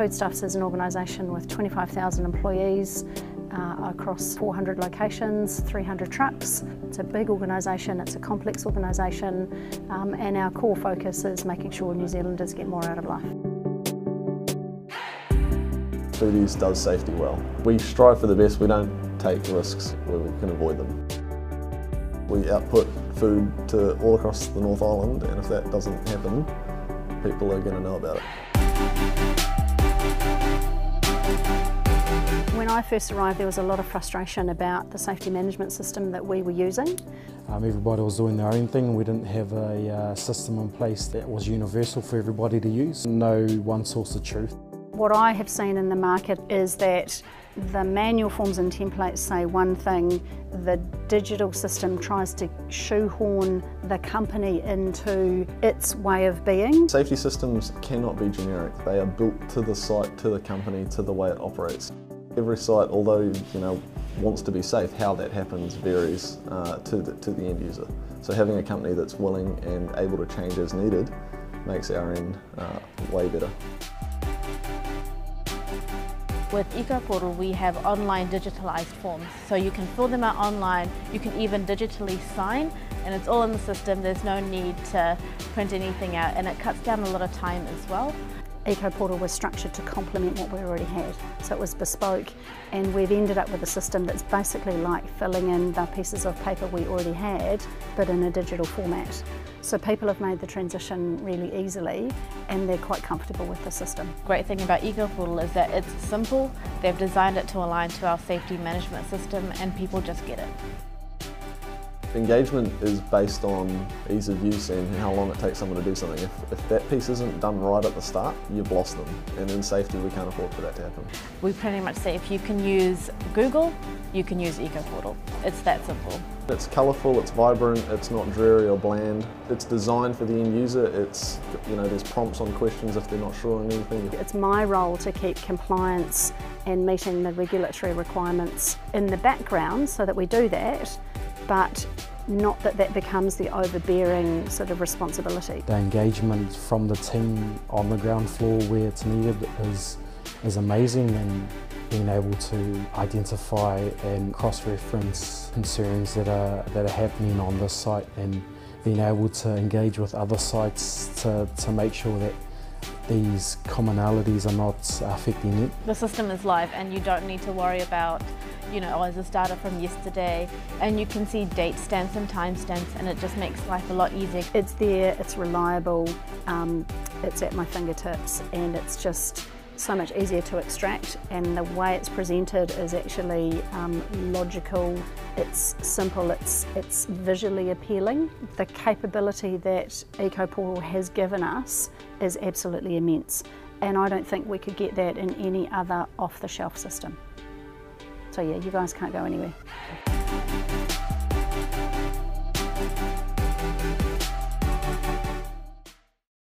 Foodstuffs is an organisation with 25,000 employees uh, across 400 locations, 300 trucks. It's a big organisation, it's a complex organisation um, and our core focus is making sure New Zealanders get more out of life. Foodies does safety well. We strive for the best, we don't take risks where we can avoid them. We output food to all across the North Island and if that doesn't happen, people are going to know about it. When I first arrived there was a lot of frustration about the safety management system that we were using. Um, everybody was doing their own thing. We didn't have a uh, system in place that was universal for everybody to use. No one source of truth. What I have seen in the market is that the manual forms and templates say one thing, the digital system tries to shoehorn the company into its way of being. Safety systems cannot be generic. They are built to the site, to the company, to the way it operates. Every site, although you know, wants to be safe, how that happens varies uh, to, the, to the end user. So having a company that's willing and able to change as needed makes our end uh, way better. With EcoPortal we have online digitalised forms. So you can fill them out online, you can even digitally sign and it's all in the system, there's no need to print anything out and it cuts down a lot of time as well. EcoPortal was structured to complement what we already had. So it was bespoke and we've ended up with a system that's basically like filling in the pieces of paper we already had but in a digital format. So people have made the transition really easily and they're quite comfortable with the system. Great thing about EcoPortal is that it's simple, they've designed it to align to our safety management system and people just get it. Engagement is based on ease of use and how long it takes someone to do something. If, if, that piece isn't done right at the start, you've lost them. And in safety, we can't afford for that to happen. We pretty much say if you can use Google, you can use EcoPortal. It's that simple. It's colourful, it's vibrant, it's not dreary or bland. It's designed for the end user. It's, you know, there's prompts on questions if they're not sure on anything. It's my role to keep compliance and meeting the regulatory requirements in the background so that we do that but not that that becomes the overbearing sort of responsibility. The engagement from the team on the ground floor where it's needed is, is amazing and being able to identify and cross-reference concerns that are, that are happening on this site and being able to engage with other sites to, to make sure that these commonalities are not affecting it. The system is live and you don't need to worry about, you know, is this data from yesterday? And you can see date stamps and time stamps and it just makes life a lot easier. It's there, it's reliable, um, it's at my fingertips and it's just so much easier to extract and the way it's presented is actually um, logical, it's simple, it's, it's visually appealing. The capability that EcoPortal has given us is absolutely immense and I don't think we could get that in any other off-the-shelf system. So yeah, you guys can't go anywhere.